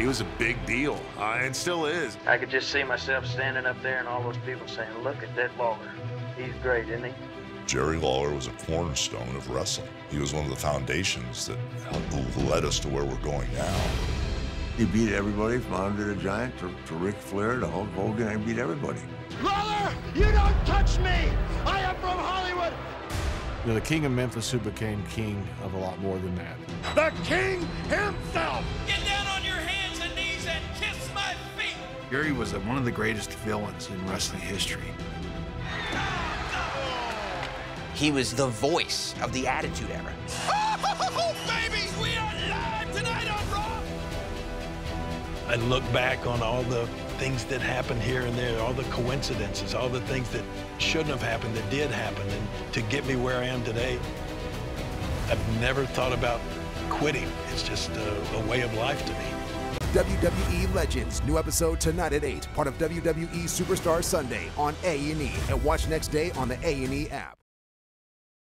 He was a big deal, uh, and still is. I could just see myself standing up there and all those people saying, look at that Lawler. He's great, isn't he? Jerry Lawler was a cornerstone of wrestling. He was one of the foundations that led us to where we're going now. He beat everybody from Andre the Giant to, to Ric Flair to Hulk Hogan. He beat everybody. Lawler, you don't touch me! I am from Hollywood! You know, the king of Memphis who became king of a lot more than that. The king himself! Feet! Jerry was one of the greatest villains in wrestling history. He was the voice of the Attitude Era. Oh, baby! We are live tonight on Raw! I look back on all the things that happened here and there, all the coincidences, all the things that shouldn't have happened that did happen, and to get me where I am today, I've never thought about quitting. It's just a, a way of life to me. WWE Legends, new episode tonight at 8, part of WWE Superstar Sunday on A&E, and watch next day on the A&E app.